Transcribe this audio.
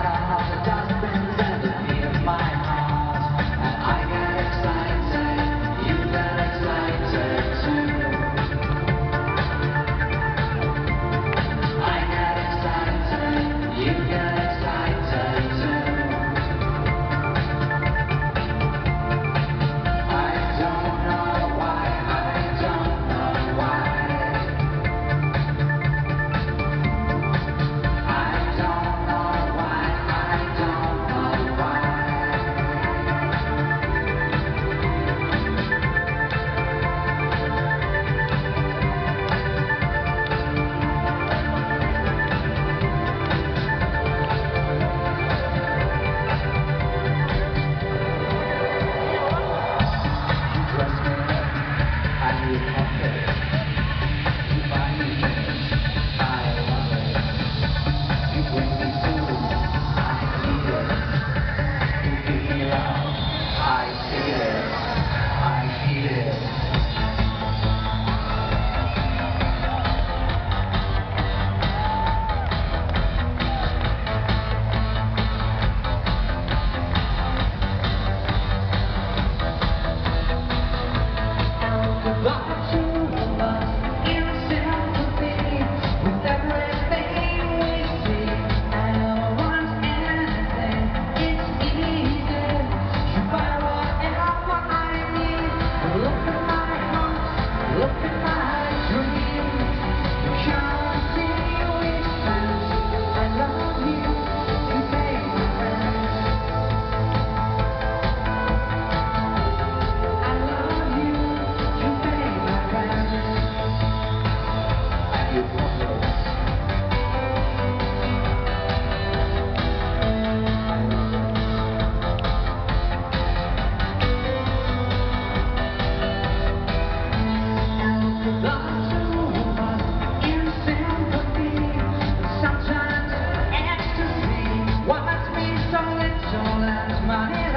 trabajar. 나. silence on as my